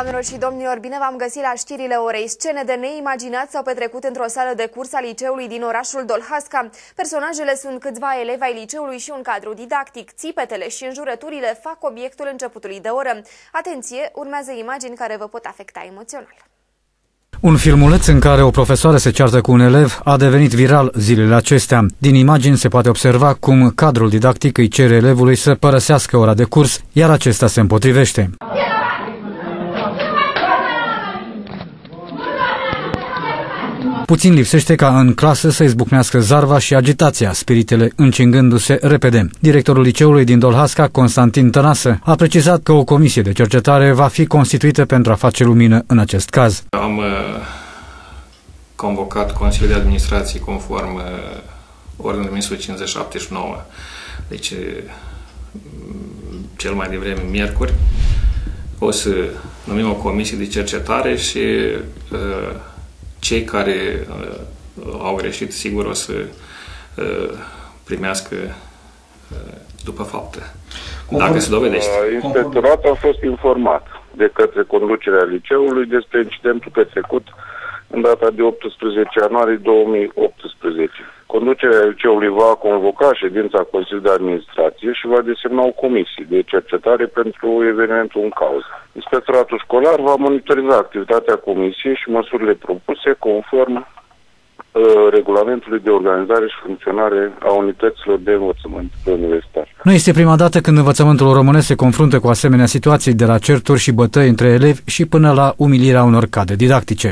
Doamnelor și domnilor, bine v-am găsit la știrile orei. Scene de neimaginat s-au petrecut într-o sală de curs a liceului din orașul Dolhasca. Personajele sunt câțiva elevi ai liceului și un cadru didactic. Țipetele și înjurăturile fac obiectul începutului de oră. Atenție, urmează imagini care vă pot afecta emoțional. Un filmuleț în care o profesoară se ceartă cu un elev a devenit viral zilele acestea. Din imagini se poate observa cum cadrul didactic îi cere elevului să părăsească ora de curs, iar acesta se împotrivește. Puțin lipsește ca în clasă să izbucnească zarva și agitația, spiritele încingându-se repede. Directorul liceului din Dolhasca, Constantin Tănasă, a precizat că o comisie de cercetare va fi constituită pentru a face lumină în acest caz. Am uh, convocat Consiliul de Administrație conform uh, ordinului ministrului 5079, deci uh, cel mai devreme miercuri, o să numim o comisie de cercetare și uh, cei care uh, au greșit, sigur, o să uh, primească uh, după faptă. Dacă se dovedește. Uh, inspectoratul a fost informat de către conducerea liceului despre incidentul petrecut în data de 18 ianuarie 2018. Conducerea liceului va convoca ședința Consiliului de Administrație și va desemna o comisie de cercetare pentru evenimentul în cauză. Inspectoratul școlar va monitoriza activitatea comisiei și măsurile propuse conform uh, regulamentului de organizare și funcționare a unităților de învățământ universitar. Nu este prima dată când învățământul românesc se confruntă cu asemenea situații de la certuri și bătăi între elevi și până la umilirea unor cadre didactice.